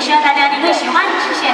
希望大家你会喜欢谢谢